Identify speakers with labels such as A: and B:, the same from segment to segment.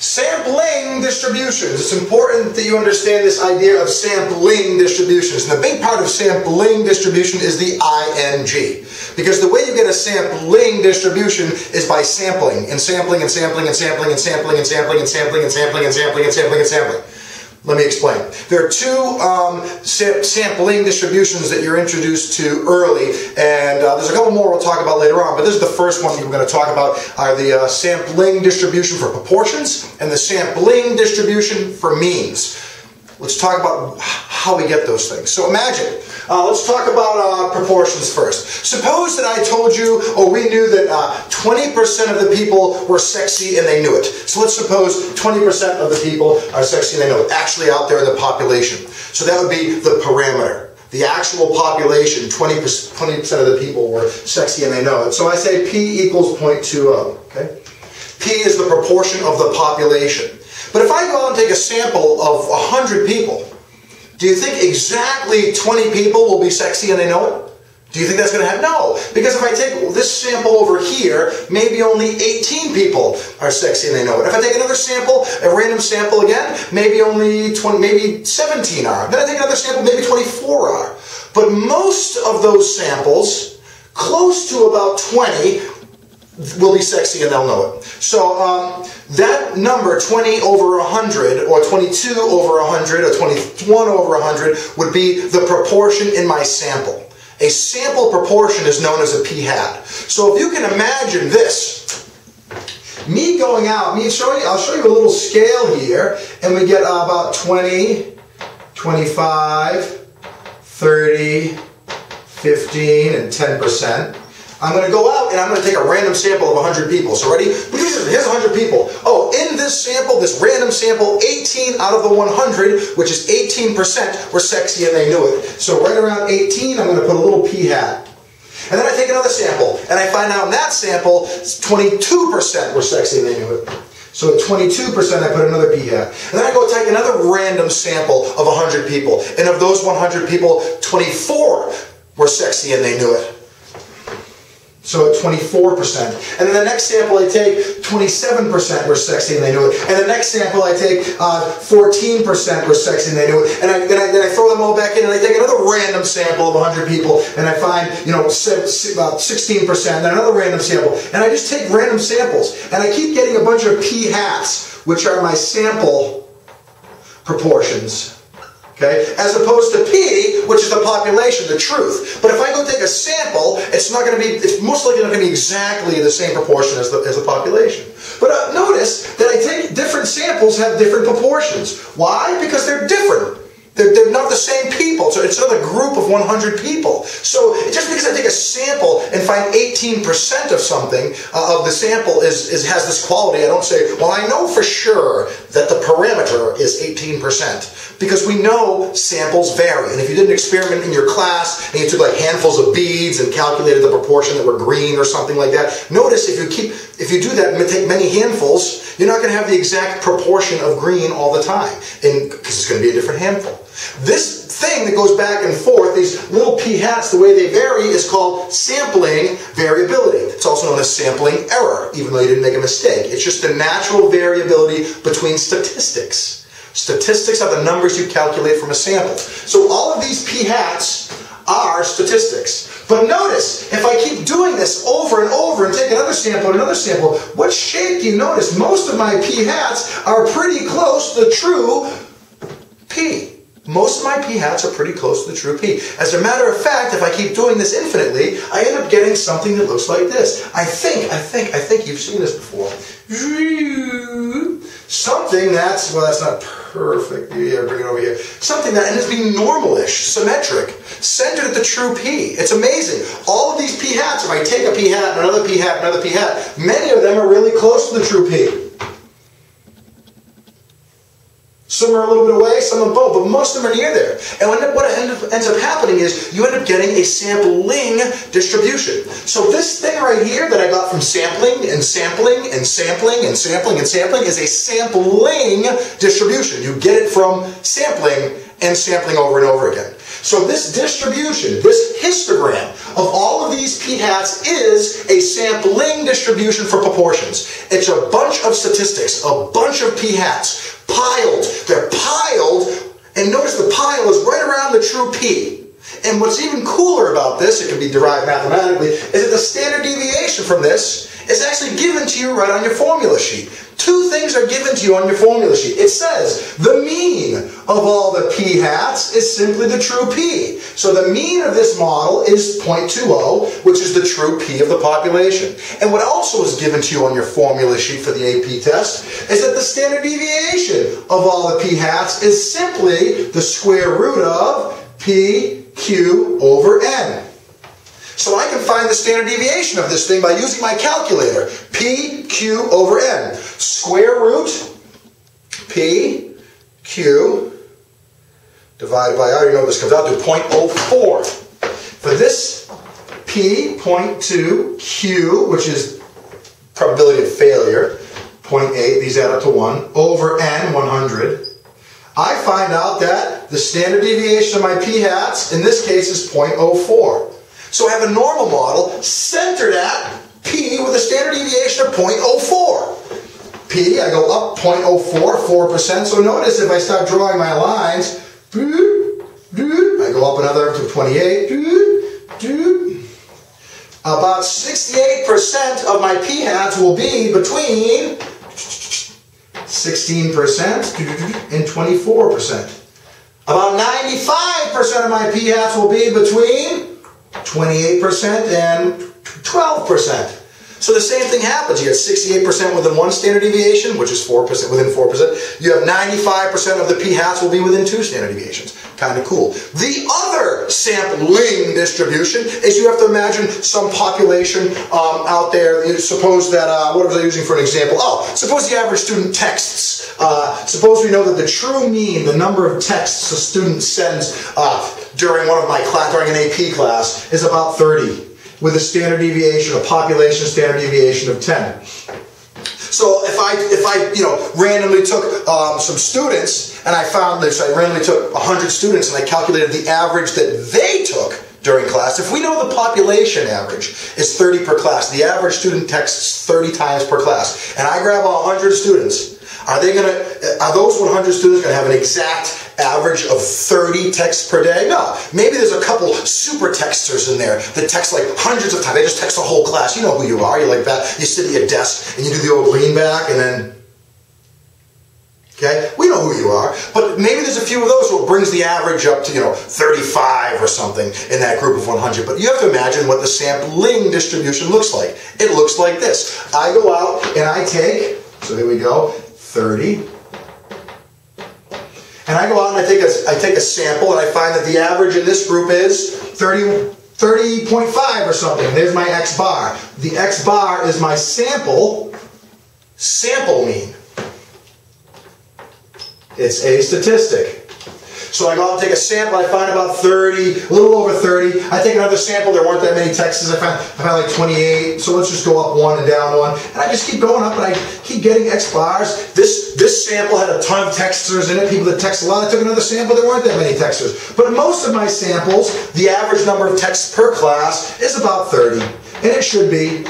A: Sampling distributions. It's important that you understand this idea of sampling distributions. And the big part of sampling distribution is the ing. Because the way you get a sampling distribution is by sampling, and sampling, and sampling, and sampling, and sampling, and sampling, and sampling, and sampling, and sampling, and sampling, and sampling. Let me explain. There are two um, sampling distributions that you're introduced to early, and uh, there's a couple more we'll talk about later on, but this is the first one we're going to talk about, are the uh, sampling distribution for proportions and the sampling distribution for means. Let's talk about how we get those things. So imagine, uh, let's talk about uh, proportions first. Suppose that I told you, or we knew that 20% uh, of the people were sexy and they knew it. So let's suppose 20% of the people are sexy and they know it, actually out there in the population. So that would be the parameter. The actual population, 20%, 20% of the people were sexy and they know it. So I say P equals 0.20, okay? P is the proportion of the population. But if I go out and take a sample of 100 people, do you think exactly 20 people will be sexy and they know it? Do you think that's going to happen? No, because if I take this sample over here, maybe only 18 people are sexy and they know it. If I take another sample, a random sample again, maybe only 20, maybe 17 are. Then I take another sample, maybe 24 are. But most of those samples, close to about 20, will be sexy and they'll know it. So um, that number, 20 over 100, or 22 over 100, or 21 over 100, would be the proportion in my sample. A sample proportion is known as a p-hat. So if you can imagine this, me going out, me showing, I'll show you a little scale here, and we get about 20, 25, 30, 15, and 10%. I'm going to go out and I'm going to take a random sample of 100 people. So ready? Here's 100 people. Oh, in this sample, this random sample, 18 out of the 100, which is 18%, were sexy and they knew it. So right around 18, I'm going to put a little p hat. And then I take another sample, and I find out in that sample, 22% were sexy and they knew it. So at 22%, I put another p hat. And then I go take another random sample of 100 people. And of those 100 people, 24 were sexy and they knew it. So at 24%. And then the next sample I take, 27% were sexy and they knew it. And the next sample I take, uh, 14% were sexy and they knew it. And I, then, I, then I throw them all back in and I take another random sample of 100 people and I find, you know, about 16%, then another random sample. And I just take random samples. And I keep getting a bunch of p hats, which are my sample proportions. Okay? As opposed to P, which is the population, the truth. But if I go take a sample, it's not going to be, it's most likely not going to be exactly the same proportion as the, as the population. But uh, notice that I take different samples have different proportions. Why? Because they're different. They're, they're not the same So it's another group of 100 people. So just because I take a sample and find 18% of something uh, of the sample is, is has this quality, I don't say, well, I know for sure that the parameter is 18%. Because we know samples vary. And if you did an experiment in your class and you took like handfuls of beads and calculated the proportion that were green or something like that, notice if you keep if you do that and take many handfuls, you're not going to have the exact proportion of green all the time, because it's going to be a different handful. This thing that goes back and forth, these little p hats, the way they vary, is called sampling variability. It's also known as sampling error, even though you didn't make a mistake. It's just the natural variability between statistics. Statistics are the numbers you calculate from a sample. So all of these p hats are statistics. But notice, if I keep doing this over and over and take another sample and another sample, what shape do you notice? Most of my p hats are pretty close to the true p. Most of my p hats are pretty close to the true p. As a matter of fact, if I keep doing this infinitely, I end up getting something that looks like this. I think, I think, I think you've seen this before. Something that's, well, that's not perfect. Yeah, bring it over here. Something that ends up being normalish, symmetric, centered at the true P. It's amazing. All of these P hats, if I take a P hat, and another P hat, another P hat, many of them are really close to the true P. Some are a little bit away, some are both, but most of them are near there. And what ends up happening is you end up getting a sampling distribution. So this thing right here that I got from sampling and sampling and sampling and sampling and sampling is a sampling distribution. You get it from sampling and sampling over and over again. So this distribution, this histogram of all of these p hats is a sampling distribution for proportions. It's a bunch of statistics, a bunch of p hats piled. They're piled, and notice the pile is right around the true p. And what's even cooler about this, it can be derived mathematically, is that the standard deviation from this is actually given to you right on your formula sheet. Two things are given to you on your formula sheet. It says the mean of all the p hats is simply the true p. So the mean of this model is 0.20, which is the true p of the population. And what also is given to you on your formula sheet for the AP test is that the standard deviation of all the p hats is simply the square root of p q over n. So I can find the standard deviation of this thing by using my calculator. P, Q over N. Square root P, Q divided by, I already know this comes out to 0.04. For this P, 0.2, Q, which is probability of failure, 0.8, these add up to 1, over N, 100. I find out that the standard deviation of my p hats, in this case, is 0.04. So I have a normal model centered at P with a standard deviation of 0.04. P, I go up 0.04, 4%. So notice if I start drawing my lines, I go up another to 28. About 68% of my p hats will be between 16% and 24%. About 95% of my p hats will be between 28% and 12%. So the same thing happens. You get 68% within one standard deviation, which is 4% within 4%. You have 95% of the p-hats will be within two standard deviations. Kind of cool. The other sampling distribution is you have to imagine some population um, out there. Suppose that, uh, what was I using for an example? Oh, suppose the average student texts. Uh, suppose we know that the true mean, the number of texts a student sends uh, during one of my class, during an AP class, is about 30 with a standard deviation, a population standard deviation of 10. So if I, if I, you know, randomly took um, some students and I found this, I randomly took 100 students and I calculated the average that they took during class. If we know the population average is 30 per class, the average student texts 30 times per class, and I grab 100 students, are they gonna, are those 100 students gonna have an exact average of 30 texts per day? No. Maybe there's a couple super texters in there that text like hundreds of times. They just text the whole class. You know who you are. You're like that. You sit at your desk and you do the old lean back and then Okay? We know who you are. But maybe there's a few of those who brings the average up to, you know, 35 or something in that group of 100. But you have to imagine what the sampling distribution looks like. It looks like this. I go out and I take, so here we go, 30, and I go out and I take a, I take a sample and I find that the average in this group is 30, 30.5 or something. There's my X bar. The X bar is my sample, sample mean. It's a statistic. So I go out and take a sample, I find about 30, a little over 30. I take another sample, there weren't that many texts. I found, I find like 28. So let's just go up one and down one. And I just keep going up and I keep getting X bars. This, this sample had a ton of texters in it, people that text a lot. I took another sample, there weren't that many texters. But most of my samples, the average number of texts per class is about 30. And it should be.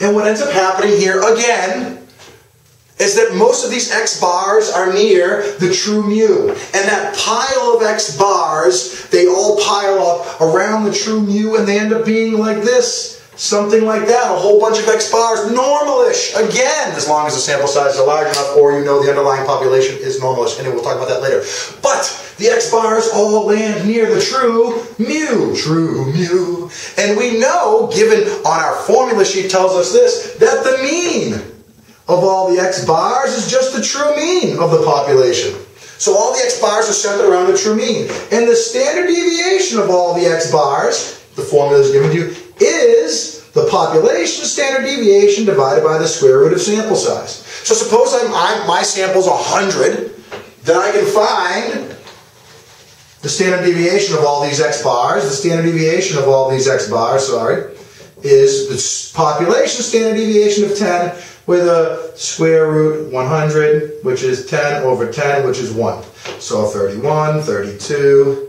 A: And what ends up happening here, again, is that most of these x bars are near the true mu. And that pile of x bars, they all pile up around the true mu and they end up being like this. Something like that, a whole bunch of x bars, normalish, again, as long as the sample size is large enough or you know the underlying population is normalish. Anyway, we'll talk about that later. But the x bars all land near the true mu, true mu. And we know, given on our formula sheet tells us this, that the mean of all the x bars is just the true mean of the population. So all the x bars are centered around the true mean. And the standard deviation of all the x bars, the formula is given to you, is the population standard deviation divided by the square root of sample size. So suppose I'm, I'm, my sample's 100, then I can find the standard deviation of all these x bars, the standard deviation of all these x bars, sorry, is the population standard deviation of 10 with a square root 100, which is 10 over 10, which is 1. So 31, 32,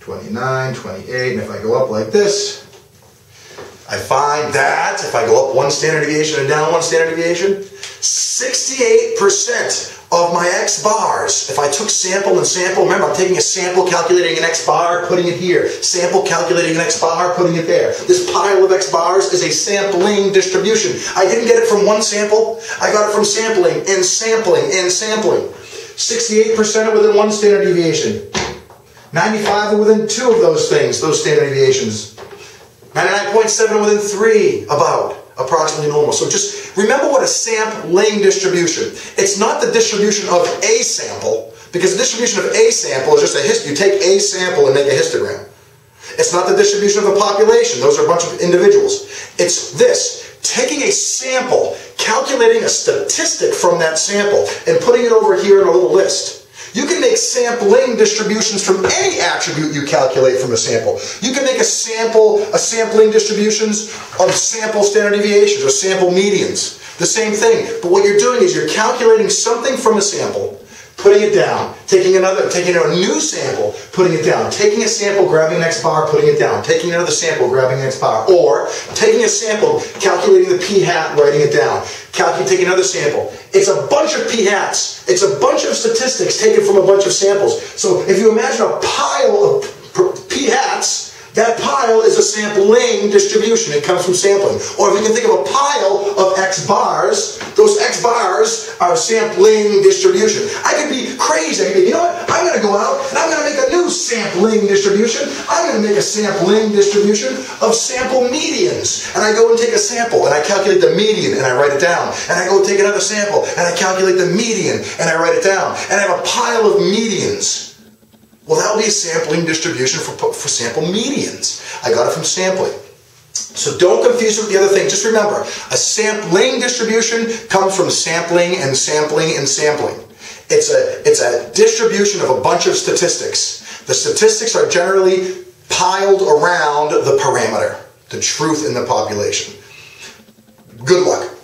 A: 29, 28, and if I go up like this, I find that if I go up one standard deviation and down one standard deviation, 68% of my X bars, if I took sample and sample, remember I'm taking a sample, calculating an X bar, putting it here, sample, calculating an X bar, putting it there. This pile of X bars is a sampling distribution. I didn't get it from one sample, I got it from sampling and sampling and sampling. 68% are within one standard deviation. 95 are within two of those things, those standard deviations. 99.7 are within three, about approximately normal. So just remember what a sampling distribution. It's not the distribution of a sample, because the distribution of a sample is just a histogram. You take a sample and make a histogram. It's not the distribution of a population. Those are a bunch of individuals. It's this, taking a sample, calculating a statistic from that sample, and putting it over here in a little list. You can make sampling distributions from any attribute you calculate from a sample. You can make a sample, a sampling distributions of sample standard deviations or sample medians. The same thing. But what you're doing is you're calculating something from a sample, putting it down, taking another, taking a new sample, putting it down, taking a sample, grabbing an X bar, putting it down, taking another sample, grabbing an X bar, or taking a sample, calculating the p hat, writing it down, take another sample. It's a bunch of p hats. It's a bunch of statistics taken from a bunch of samples. So if you imagine a pile of p hats, that pile is a sampling distribution. It comes from sampling. Or if you can think of a pile of X bars, those X bars are a sampling distribution. I could be crazy. I could be, you know what? I'm going to go out and I'm going to make a new sampling distribution. I'm going to make a sampling distribution of sample medians. And I go and take a sample and I calculate the median and I write it down. And I go take another sample and I calculate the median and I write it down. And I have a pile of medians. Well, that will be a sampling distribution for, for sample medians. I got it from sampling. So don't confuse it with the other thing. Just remember, a sampling distribution comes from sampling and sampling and sampling. It's a, it's a distribution of a bunch of statistics. The statistics are generally piled around the parameter, the truth in the population. Good luck.